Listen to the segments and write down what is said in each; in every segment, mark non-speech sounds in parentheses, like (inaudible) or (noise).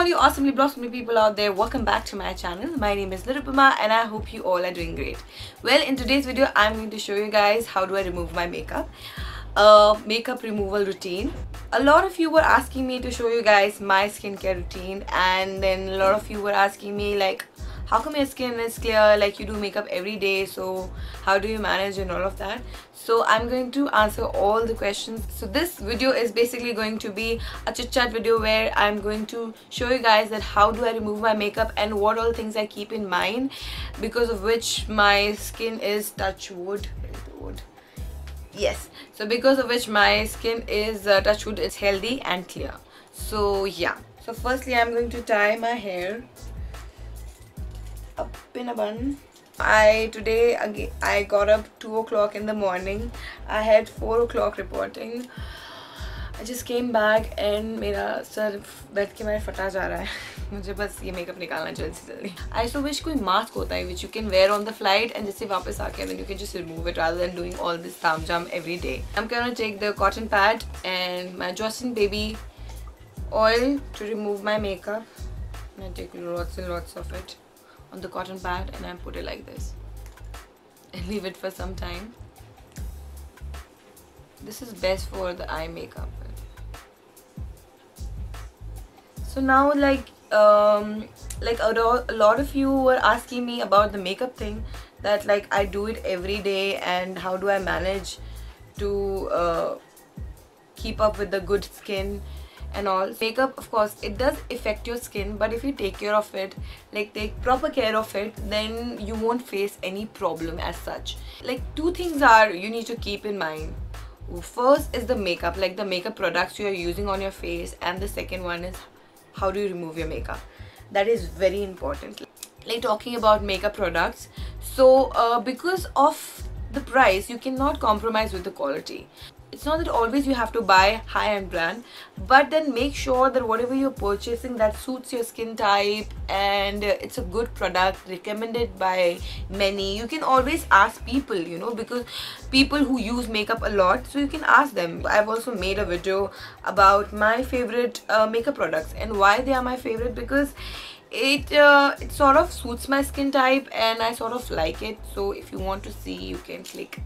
all you awesomely blossomly people out there welcome back to my channel. My name is Nirupama and I hope you all are doing great. Well in today's video I'm going to show you guys how do I remove my makeup. Uh, makeup removal routine. A lot of you were asking me to show you guys my skincare routine and then a lot of you were asking me like how come your skin is clear? Like you do makeup every day so how do you manage and all of that? So i'm going to answer all the questions. So this video is basically going to be a chit chat video where i'm going to show you guys that how do i remove my makeup and what all things i keep in mind because of which my skin is touch wood. Yes. So because of which my skin is uh, touch wood it's healthy and clear. So yeah. So firstly i'm going to tie my hair Pinaban. I, today again I got up two o'clock in the morning. I had four o'clock reporting. I just came back and मेरा sir बैठ के मेरा फटा जा रहा है (laughs) मुझे बस ये मेकअप निकालना जल्दी से जल्दी आई सो विश कोई मास्क होता है which you can wear on the flight and जैसे वापस आके then you can just remove it rather than doing all this ताम जाम every day I am cannot take the cotton pad and my Johnson baby oil to remove my makeup I take lots and lots of it on the cotton pad and I put it like this. And leave it for some time. This is best for the eye makeup. So now like um like a lot of you were asking me about the makeup thing that like I do it every day and how do I manage to uh, keep up with the good skin and all. Makeup of course it does affect your skin but if you take care of it like take proper care of it then you won't face any problem as such. Like two things are you need to keep in mind. First is the makeup like the makeup products you are using on your face and the second one is how do you remove your makeup. That is very important. Like talking about makeup products so uh, because of the price you cannot compromise with the quality it's not that always you have to buy high-end brand but then make sure that whatever you're purchasing that suits your skin type and it's a good product recommended by many. You can always ask people you know because people who use makeup a lot so you can ask them. I've also made a video about my favorite uh, makeup products and why they are my favorite because it uh, it sort of suits my skin type and i sort of like it. So if you want to see you can click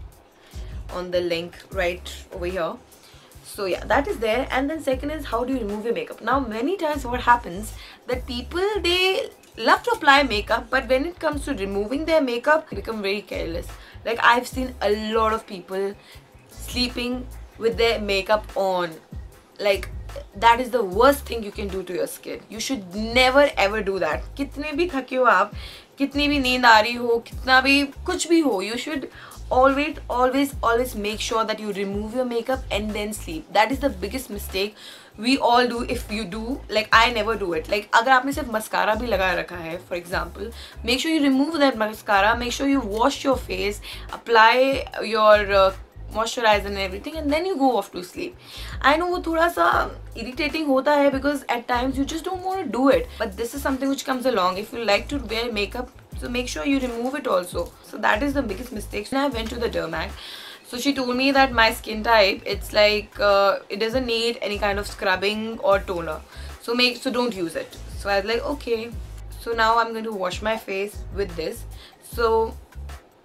on the link right over here. So yeah that is there. And then second is how do you remove your makeup? Now many times what happens that people they love to apply makeup but when it comes to removing their makeup they become very careless. Like i've seen a lot of people sleeping with their makeup on. Like that is the worst thing you can do to your skin you should never ever do that कितने भी थके हो आप, कितनी भी नींद आ रही हो, कितना भी कुछ भी हो you should always always always make sure that you remove your makeup and then sleep that is the biggest mistake we all do if you do like I never do it like अगर आपने सिर्फ़ mascara भी लगा रखा है for example make sure you remove that mascara make sure you wash your face apply your moisturizer and everything and then you go off to sleep I know वो थोड़ा सा irritating होता है because at times you just don't want to do it but this is something which comes along if you like to wear makeup so make sure you remove it also so that is the biggest mistake so i went to the dermac so she told me that my skin type it's like uh, it doesn't need any kind of scrubbing or toner so make so don't use it so i was like okay so now i'm going to wash my face with this so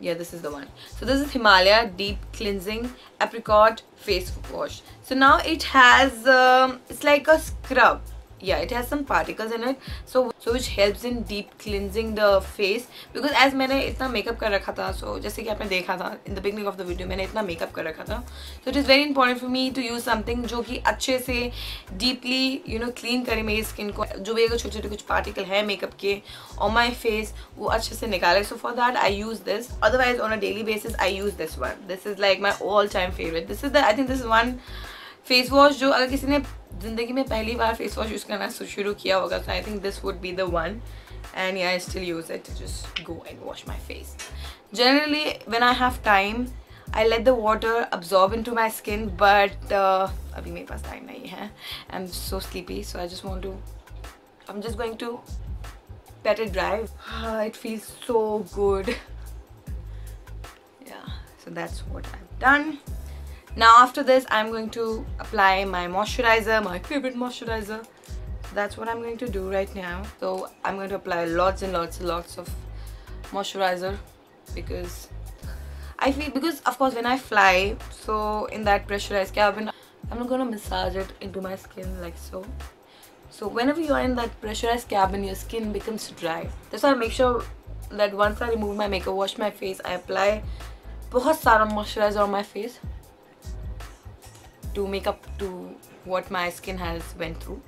yeah this is the one. So this is himalaya deep cleansing apricot face wash. So now it has um, it's like a scrub yeah it has some particles in it so so which helps in deep cleansing the face because as मैंने इतना makeup कर रखा था so जैसे कि आपने देखा था in the beginning of the video मैंने इतना makeup कर रखा था so it is very important for me to use something जो कि अच्छे से deeply you know clean करे मेरी skin को जो भी अगर छोटे छोटे कुछ particle है makeup के on my face वो अच्छे से निकाले so for that I use this otherwise on a daily basis I use this one this is like my all time favorite this is the I think this is one face wash जो अगर किसी ने ज़िंदगी में पहली बार face wash use करना शुरू किया होगा तो I think this would be the one and yeah I still use it to just go and wash my face generally when I have time I let the water absorb into my skin but uh, अभी मेरे पास time नहीं है I'm so sleepy so I just want to I'm just going to let it dry uh, it feels so good yeah so that's what I've done now after this i'm going to apply my moisturizer my favorite moisturizer. That's what i'm going to do right now. So i'm going to apply lots and lots and lots of moisturizer because i feel because of course when i fly so in that pressurized cabin i'm not gonna massage it into my skin like so. So whenever you are in that pressurized cabin your skin becomes dry. That's why i make sure that once i remove my makeup wash my face i apply bahut sara moisturizer on my face. To make up to what my skin has went through.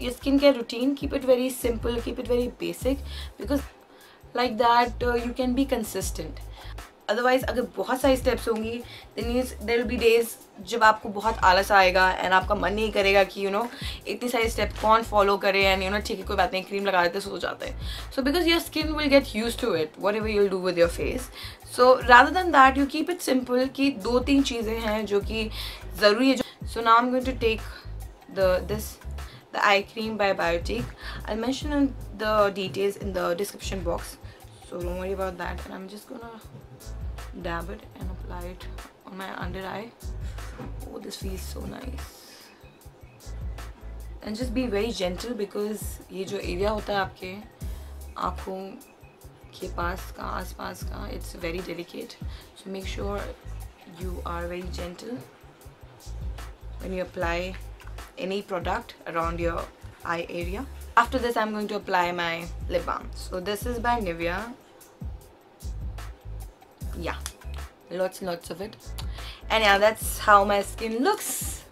Your skincare routine keep it very simple keep it very basic because like that uh, you can be consistent. Otherwise अगर बहुत सारी steps होंगी then means there be days जब आपको बहुत आलस आएगा and आपका मन नहीं करेगा कि यू नो इतनी सारी स्टेप कौन फॉलो करे एंड यू नो ठीक है कोई बात नहीं क्रीम लगा देते सो जाते हैं। So because your skin will get used to it whatever you'll do with your face so rather than that you keep it simple कि दो तीन चीज़ें हैं जो कि ज़रूरी है so now am going to take the this the eye cream by Biotique I mention the details in the description box so don't worry about that and I just dab and apply it under eye oh this feels so nice and just be very gentle because ये जो area होता है आपके आँखों के पास का आस पास का it's very delicate so make sure you are very gentle when you apply any product around your eye area after this I'm going to apply my lip balm so this is by Nivea yeah lots and lots of it and yeah that's how my skin looks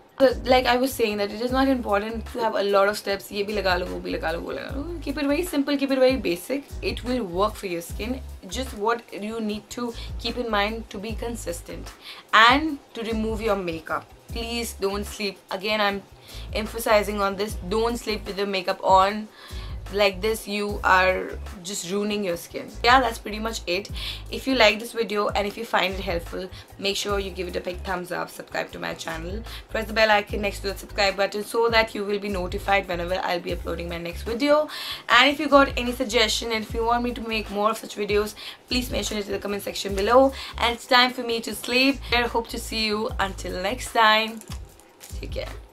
like I was saying that it is not important to have a lot of steps. Ye bhi laga lo wo bhi laga lo wo laga lo. Keep it very simple keep it very basic. It will work for your skin. Just what you need to keep in mind to be consistent and to remove your makeup. Please don't sleep. Again I'm emphasizing on this. Don't sleep with the makeup on like this you are just ruining your skin. Yeah that's pretty much it. If you like this video and if you find it helpful make sure you give it a big thumbs up subscribe to my channel. Press the bell icon next to the subscribe button so that you will be notified whenever i'll be uploading my next video. And if you got any suggestion and if you want me to make more of such videos please mention it in the comment section below. And it's time for me to sleep. I hope to see you until next time. Take care